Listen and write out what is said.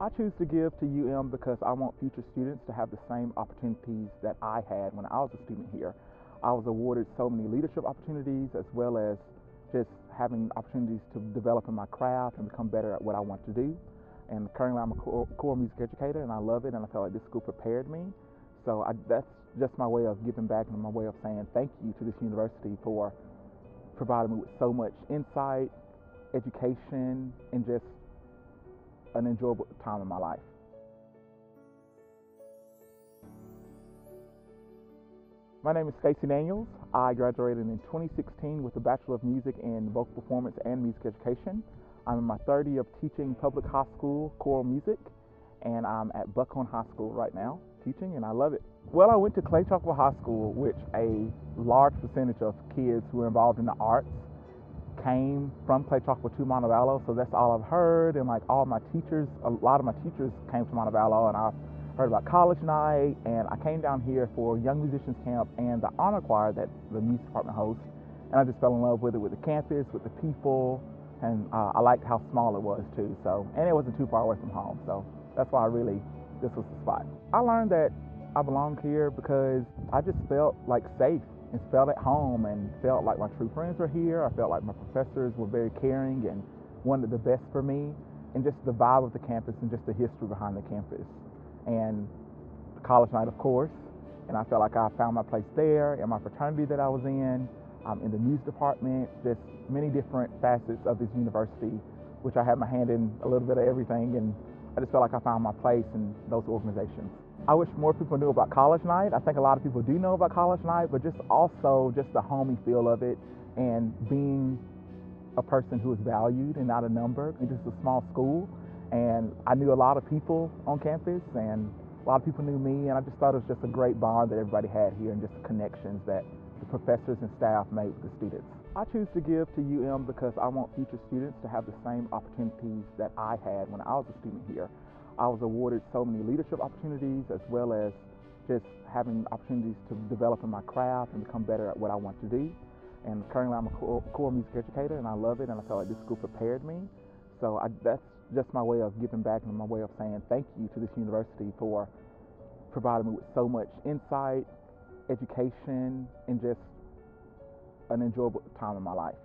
I choose to give to UM because I want future students to have the same opportunities that I had when I was a student here. I was awarded so many leadership opportunities as well as just having opportunities to develop in my craft and become better at what I want to do. And currently, I'm a choral, music educator, and I love it. And I feel like this school prepared me. So I, that's just my way of giving back and my way of saying thank you to this university for providing me with so much insight, education, and just an enjoyable time in my life. My name is Stacy Daniels. I graduated in 2016 with a Bachelor of Music in Vocal Performance and Music Education. I'm in my third year of teaching public high school choral music, and I'm at Buckhorn High School right now teaching, and I love it. Well, I went to Clay Chalkville High School, which a large percentage of kids who are involved in the arts came from Clay Chalkville to Montevallo, so that's all I've heard. And like all my teachers, a lot of my teachers came to Montevallo, and I've heard about college night. And I came down here for Young Musicians Camp and the honor choir that the music department hosts. And I just fell in love with it, with the campus, with the people, and uh, I liked how small it was too. So, and it wasn't too far away from home, so that's why I really this was the spot. I learned that I belonged here because I just felt like safe and felt at home and felt like my true friends were here. I felt like my professors were very caring and wanted the best for me and just the vibe of the campus and just the history behind the campus. And college night, of course, and I felt like I found my place there in my fraternity that I was in, um, in the news department, just many different facets of this university, which I had my hand in a little bit of everything, and I just felt like I found my place in those organizations. I wish more people knew about college night. I think a lot of people do know about college night, but just also just the homey feel of it and being a person who is valued and not a number. This is a small school, and I knew a lot of people on campus, and a lot of people knew me, and I just thought it was just a great bond that everybody had here and just the connections that the professors and staff made with the students. I choose to give to UM because I want future students to have the same opportunities that I had when I was a student here. I was awarded so many leadership opportunities as well as just having opportunities to develop in my craft and become better at what I want to do. And currently, I'm a choral, music educator, and I love it. And I feel like this school prepared me. So I, that's just my way of giving back and my way of saying thank you to this university for providing me with so much insight, education, and just an enjoyable time in my life.